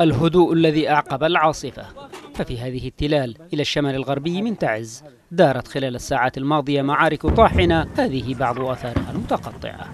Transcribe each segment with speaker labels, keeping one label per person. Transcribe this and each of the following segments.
Speaker 1: الهدوء الذي أعقب العاصفة ففي هذه التلال إلى الشمال الغربي من تعز. دارت خلال الساعات الماضية معارك طاحنة هذه بعض آثارها المتقطعة.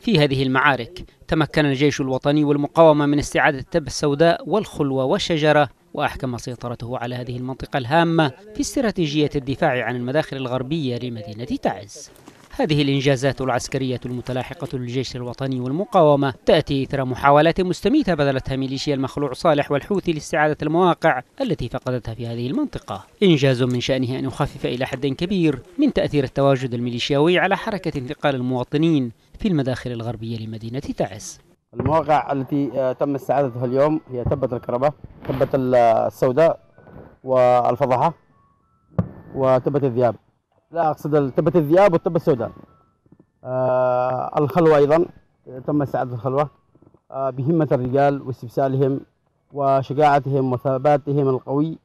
Speaker 1: في هذه المعارك تمكن الجيش الوطني والمقاومة من استعادة التبة السوداء والخلوة والشجرة وأحكم سيطرته على هذه المنطقة الهامة في استراتيجية الدفاع عن المداخل الغربية لمدينة تعز. هذه الإنجازات العسكرية المتلاحقة للجيش الوطني والمقاومة تأتي إثر محاولات مستميتة بذلتها ميليشيا المخلوع صالح والحوثي لاستعادة المواقع التي فقدتها في هذه المنطقة. إنجاز من شأنه أن يخفف إلى حد كبير من تأثير التواجد الميليشياوي على حركة انتقال المواطنين في المداخل الغربية لمدينة تعز
Speaker 2: المواقع التي تم استعادتها اليوم هي تبة الكربة تبة السوداء والفضحة وتبة الذئاب. لا أقصد تبة الذئاب والتبة السوداء. آه الخلوة أيضا تم استعادة الخلوة. آه بهمة الرجال واستبسالهم وشجاعتهم وثباتهم القوي.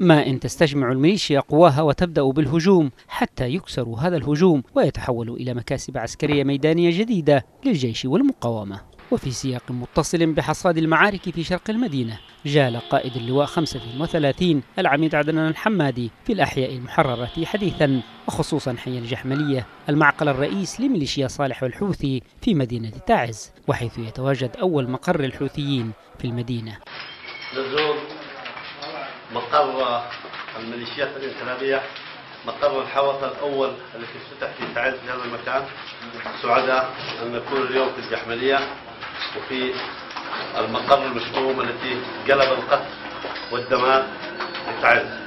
Speaker 1: ما إن تستجمع الميليشيا قواها وتبدأ بالهجوم حتى يكسر هذا الهجوم ويتحول إلى مكاسب عسكرية ميدانية جديدة للجيش والمقاومة. وفي سياق متصل بحصاد المعارك في شرق المدينة جال قائد اللواء 35 العميد عدنان الحمادي في الأحياء المحررة حديثا وخصوصا حي الجحملية المعقل الرئيس لميليشيا صالح والحوثي في مدينة تعز وحيث يتواجد أول مقر الحوثيين في المدينة.
Speaker 3: نزول مقر الميليشيات الإنقلابية مقر الحوث الأول الذي افتتح في تعز في هذا المكان سعداء أن نكون اليوم في الجحملية. وفي المقر المشؤوم التي قلب القتل والدماء لتعز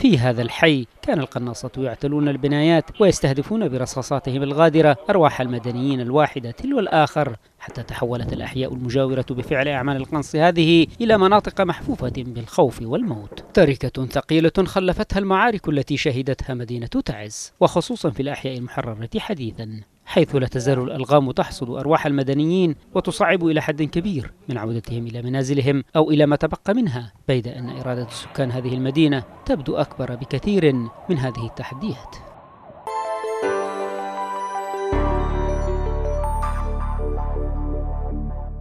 Speaker 1: في هذا الحي كان القناصة يعتلون البنايات ويستهدفون برصاصاتهم الغادرة أرواح المدنيين الواحدة تلو الآخر حتى تحولت الأحياء المجاورة بفعل أعمال القنص هذه إلى مناطق محفوفة بالخوف والموت. تركة ثقيلة خلفتها المعارك التي شهدتها مدينة تعز وخصوصا في الأحياء المحررة حديثا. حيث لا تزال الألغام تحصد أرواح المدنيين وتصعب إلى حد كبير من عودتهم إلى منازلهم أو إلى ما تبقى منها بيد أن إرادة سكان هذه المدينة تبدو أكبر بكثير من هذه التحديات.